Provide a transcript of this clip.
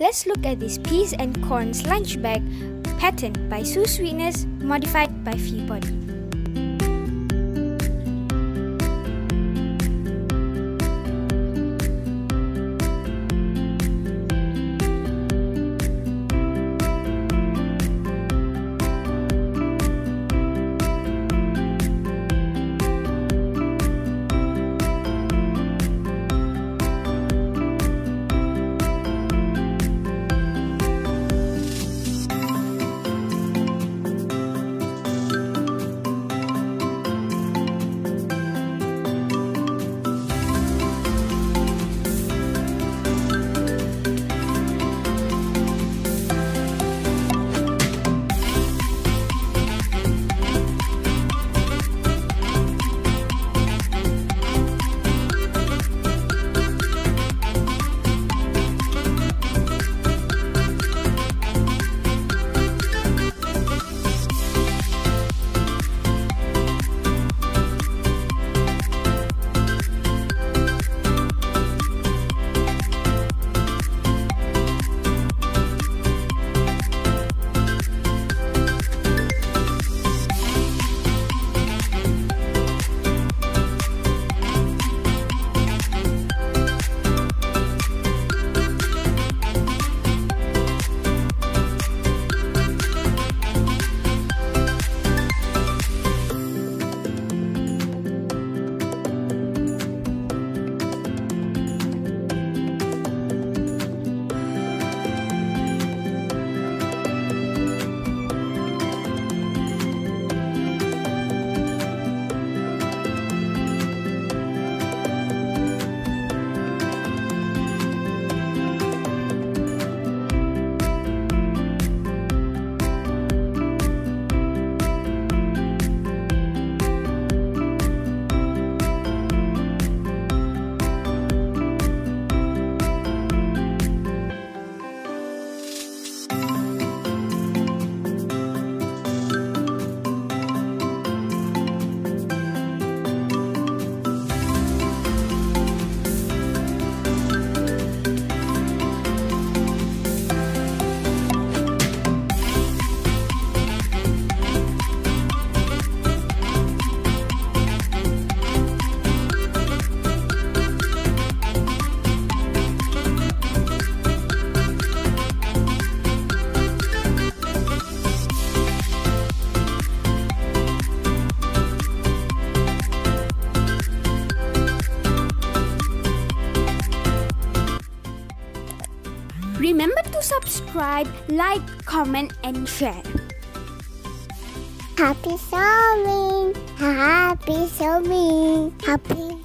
Let's look at this peas and corns lunch bag pattern by Sew Sweetness modified by Phipody. Subscribe, like, comment, and share. Happy sewing! Happy sewing! Happy